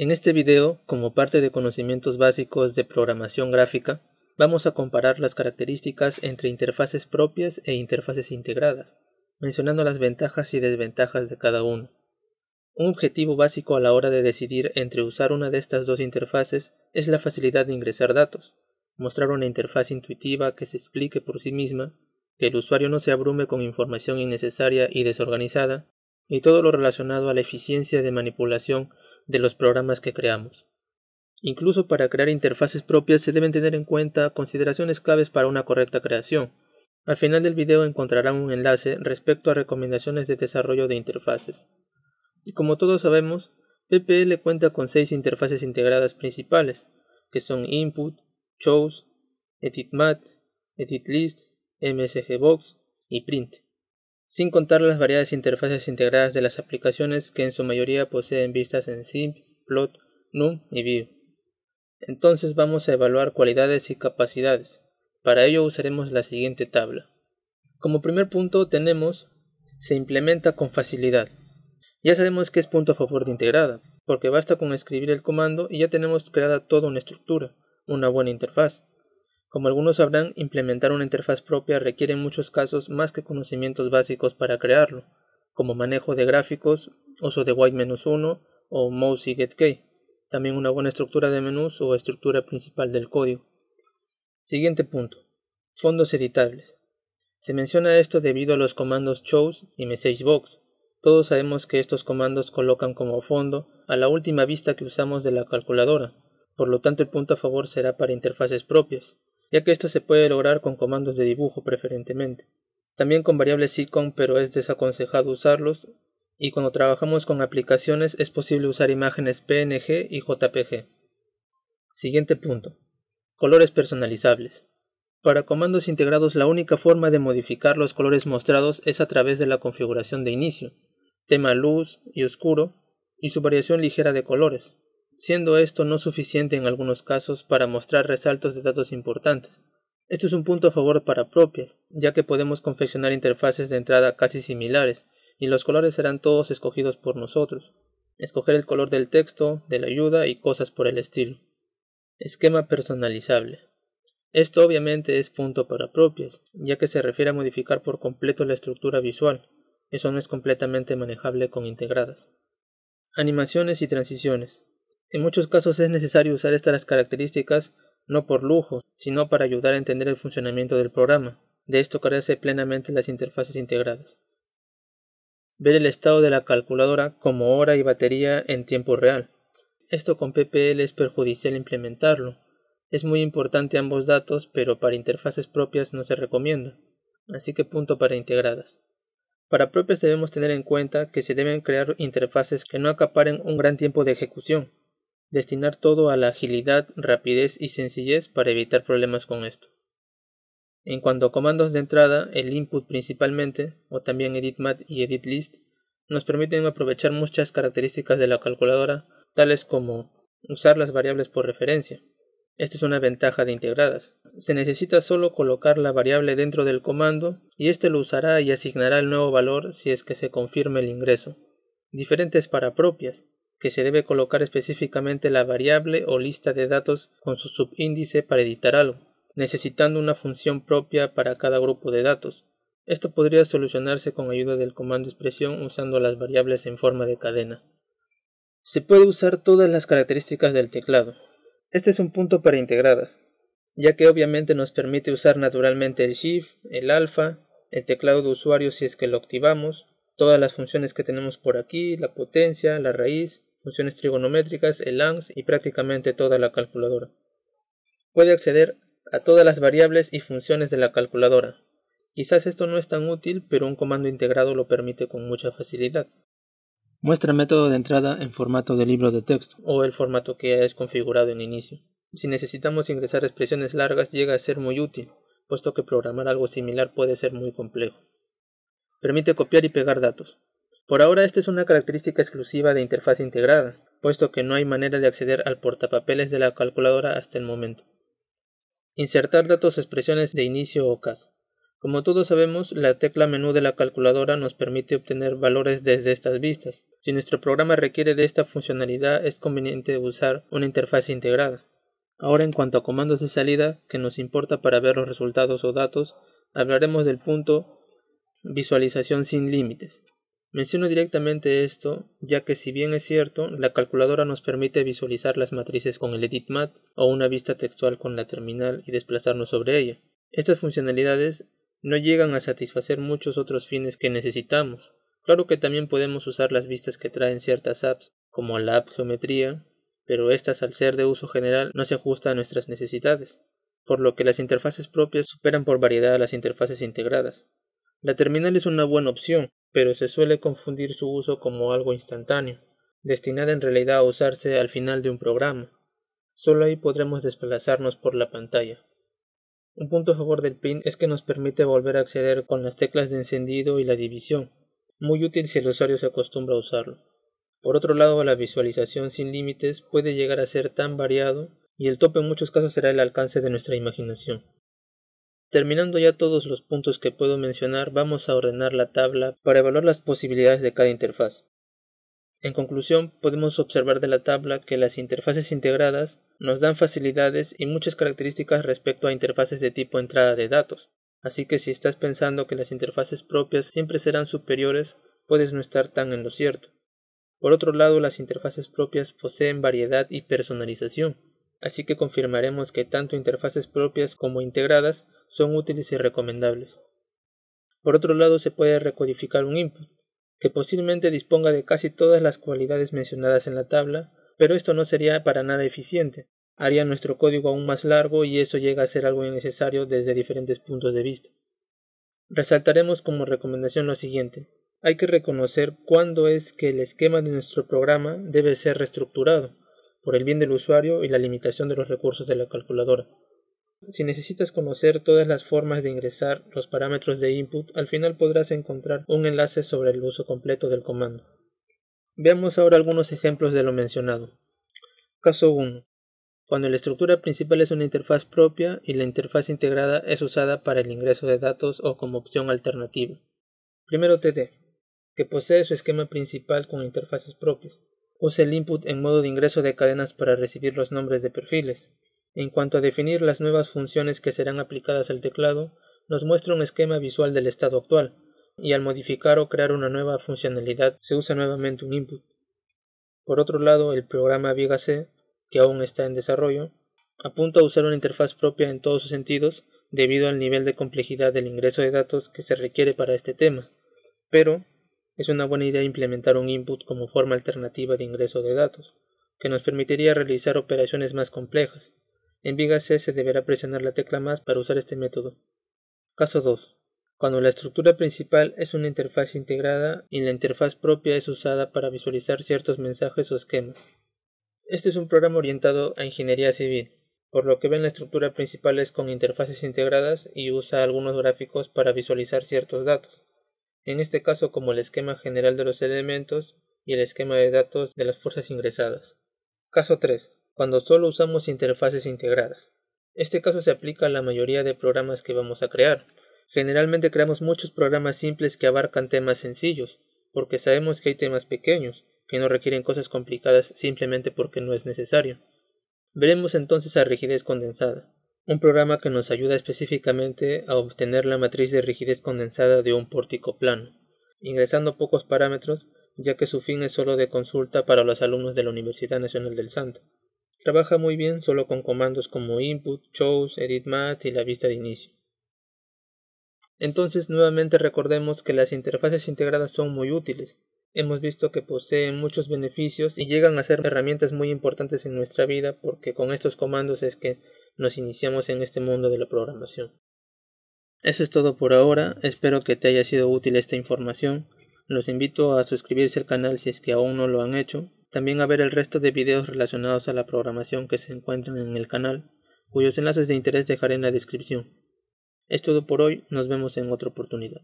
En este video, como parte de conocimientos básicos de programación gráfica, vamos a comparar las características entre interfaces propias e interfaces integradas, mencionando las ventajas y desventajas de cada uno. Un objetivo básico a la hora de decidir entre usar una de estas dos interfaces es la facilidad de ingresar datos, mostrar una interfaz intuitiva que se explique por sí misma, que el usuario no se abrume con información innecesaria y desorganizada, y todo lo relacionado a la eficiencia de manipulación de los programas que creamos. Incluso para crear interfaces propias se deben tener en cuenta consideraciones claves para una correcta creación. Al final del video encontrarán un enlace respecto a recomendaciones de desarrollo de interfaces. Y como todos sabemos, PPL cuenta con seis interfaces integradas principales, que son Input, Choose, EditMat, EditList, MSGBox y Print, sin contar las variadas interfaces integradas de las aplicaciones que en su mayoría poseen vistas en Simp, Plot, Num y View. Entonces vamos a evaluar cualidades y capacidades. Para ello usaremos la siguiente tabla. Como primer punto tenemos se implementa con facilidad. Ya sabemos que es punto a favor de integrada, porque basta con escribir el comando y ya tenemos creada toda una estructura, una buena interfaz. Como algunos sabrán, implementar una interfaz propia requiere en muchos casos más que conocimientos básicos para crearlo, como manejo de gráficos, uso de white-1 o mouse y getkey también una buena estructura de menús o estructura principal del código. Siguiente punto. Fondos editables. Se menciona esto debido a los comandos choose y messagebox. Todos sabemos que estos comandos colocan como fondo a la última vista que usamos de la calculadora, por lo tanto el punto a favor será para interfaces propias, ya que esto se puede lograr con comandos de dibujo preferentemente. También con variables icon pero es desaconsejado usarlos y cuando trabajamos con aplicaciones es posible usar imágenes PNG y JPG. Siguiente punto. Colores personalizables. Para comandos integrados la única forma de modificar los colores mostrados es a través de la configuración de inicio, tema luz y oscuro, y su variación ligera de colores, siendo esto no suficiente en algunos casos para mostrar resaltos de datos importantes. Esto es un punto a favor para propias, ya que podemos confeccionar interfaces de entrada casi similares, y los colores serán todos escogidos por nosotros. Escoger el color del texto, de la ayuda y cosas por el estilo. Esquema personalizable. Esto obviamente es punto para propias, ya que se refiere a modificar por completo la estructura visual. Eso no es completamente manejable con integradas. Animaciones y transiciones. En muchos casos es necesario usar estas características no por lujo, sino para ayudar a entender el funcionamiento del programa. De esto carece plenamente las interfaces integradas ver el estado de la calculadora como hora y batería en tiempo real. Esto con PPL es perjudicial implementarlo. Es muy importante ambos datos, pero para interfaces propias no se recomienda. Así que punto para integradas. Para propias debemos tener en cuenta que se deben crear interfaces que no acaparen un gran tiempo de ejecución. Destinar todo a la agilidad, rapidez y sencillez para evitar problemas con esto. En cuanto a comandos de entrada, el input principalmente, o también editmat y editlist, nos permiten aprovechar muchas características de la calculadora, tales como usar las variables por referencia. Esta es una ventaja de integradas. Se necesita solo colocar la variable dentro del comando y éste lo usará y asignará el nuevo valor si es que se confirma el ingreso. Diferentes para propias, que se debe colocar específicamente la variable o lista de datos con su subíndice para editar algo necesitando una función propia para cada grupo de datos. Esto podría solucionarse con ayuda del comando expresión usando las variables en forma de cadena. Se puede usar todas las características del teclado. Este es un punto para integradas, ya que obviamente nos permite usar naturalmente el Shift, el Alpha, el teclado de usuario si es que lo activamos, todas las funciones que tenemos por aquí, la potencia, la raíz, funciones trigonométricas, el ANS y prácticamente toda la calculadora. Puede acceder a todas las variables y funciones de la calculadora. Quizás esto no es tan útil, pero un comando integrado lo permite con mucha facilidad. Muestra método de entrada en formato de libro de texto o el formato que es configurado en inicio. Si necesitamos ingresar expresiones largas llega a ser muy útil, puesto que programar algo similar puede ser muy complejo. Permite copiar y pegar datos. Por ahora esta es una característica exclusiva de interfaz integrada, puesto que no hay manera de acceder al portapapeles de la calculadora hasta el momento. Insertar datos o expresiones de inicio o caso. Como todos sabemos, la tecla menú de la calculadora nos permite obtener valores desde estas vistas. Si nuestro programa requiere de esta funcionalidad, es conveniente usar una interfaz integrada. Ahora en cuanto a comandos de salida que nos importa para ver los resultados o datos, hablaremos del punto visualización sin límites. Menciono directamente esto, ya que si bien es cierto, la calculadora nos permite visualizar las matrices con el EditMat o una vista textual con la terminal y desplazarnos sobre ella. Estas funcionalidades no llegan a satisfacer muchos otros fines que necesitamos. Claro que también podemos usar las vistas que traen ciertas apps, como la app Geometría, pero estas al ser de uso general no se ajustan a nuestras necesidades, por lo que las interfaces propias superan por variedad a las interfaces integradas. La terminal es una buena opción, pero se suele confundir su uso como algo instantáneo, destinada en realidad a usarse al final de un programa. Solo ahí podremos desplazarnos por la pantalla. Un punto a favor del pin es que nos permite volver a acceder con las teclas de encendido y la división, muy útil si el usuario se acostumbra a usarlo. Por otro lado, la visualización sin límites puede llegar a ser tan variado y el tope en muchos casos será el alcance de nuestra imaginación. Terminando ya todos los puntos que puedo mencionar, vamos a ordenar la tabla para evaluar las posibilidades de cada interfaz. En conclusión, podemos observar de la tabla que las interfaces integradas nos dan facilidades y muchas características respecto a interfaces de tipo entrada de datos. Así que si estás pensando que las interfaces propias siempre serán superiores, puedes no estar tan en lo cierto. Por otro lado, las interfaces propias poseen variedad y personalización, así que confirmaremos que tanto interfaces propias como integradas son útiles y recomendables. Por otro lado, se puede recodificar un input, que posiblemente disponga de casi todas las cualidades mencionadas en la tabla, pero esto no sería para nada eficiente. Haría nuestro código aún más largo y eso llega a ser algo innecesario desde diferentes puntos de vista. Resaltaremos como recomendación lo siguiente. Hay que reconocer cuándo es que el esquema de nuestro programa debe ser reestructurado, por el bien del usuario y la limitación de los recursos de la calculadora. Si necesitas conocer todas las formas de ingresar los parámetros de input, al final podrás encontrar un enlace sobre el uso completo del comando. Veamos ahora algunos ejemplos de lo mencionado. Caso 1. Cuando la estructura principal es una interfaz propia y la interfaz integrada es usada para el ingreso de datos o como opción alternativa. Primero TD, que posee su esquema principal con interfaces propias. Usa el input en modo de ingreso de cadenas para recibir los nombres de perfiles. En cuanto a definir las nuevas funciones que serán aplicadas al teclado, nos muestra un esquema visual del estado actual, y al modificar o crear una nueva funcionalidad se usa nuevamente un input. Por otro lado, el programa Viga C, que aún está en desarrollo, apunta a usar una interfaz propia en todos sus sentidos debido al nivel de complejidad del ingreso de datos que se requiere para este tema, pero es una buena idea implementar un input como forma alternativa de ingreso de datos, que nos permitiría realizar operaciones más complejas. En Viga C se deberá presionar la tecla más para usar este método. Caso 2 cuando la estructura principal es una interfaz integrada y la interfaz propia es usada para visualizar ciertos mensajes o esquemas. Este es un programa orientado a ingeniería civil, por lo que ven la estructura principal es con interfaces integradas y usa algunos gráficos para visualizar ciertos datos, en este caso como el esquema general de los elementos y el esquema de datos de las fuerzas ingresadas. Caso 3. Cuando solo usamos interfaces integradas. Este caso se aplica a la mayoría de programas que vamos a crear, Generalmente creamos muchos programas simples que abarcan temas sencillos, porque sabemos que hay temas pequeños, que no requieren cosas complicadas simplemente porque no es necesario. Veremos entonces a rigidez condensada, un programa que nos ayuda específicamente a obtener la matriz de rigidez condensada de un pórtico plano, ingresando pocos parámetros, ya que su fin es solo de consulta para los alumnos de la Universidad Nacional del Santo. Trabaja muy bien solo con comandos como input, choose, editmat y la vista de inicio. Entonces nuevamente recordemos que las interfaces integradas son muy útiles. Hemos visto que poseen muchos beneficios y llegan a ser herramientas muy importantes en nuestra vida porque con estos comandos es que nos iniciamos en este mundo de la programación. Eso es todo por ahora, espero que te haya sido útil esta información. Los invito a suscribirse al canal si es que aún no lo han hecho, también a ver el resto de videos relacionados a la programación que se encuentran en el canal, cuyos enlaces de interés dejaré en la descripción. Es todo por hoy, nos vemos en otra oportunidad.